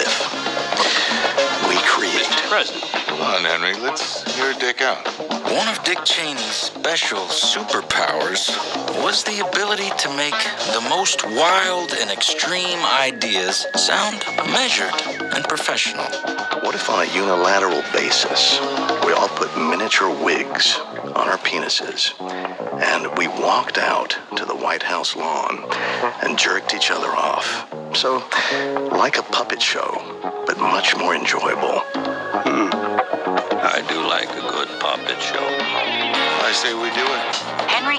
What if we create? President. Come on, Henry. Let's hear Dick out. One of Dick Cheney's special superpowers was the ability to make the most wild and extreme ideas sound measured and professional. What if, on a unilateral basis, we all put miniature wigs on our penises and we walked out to the White House lawn and jerked each other off? So, like a puppet show, but much more enjoyable. Hmm. I do like a good puppet show. I say we do it. Henry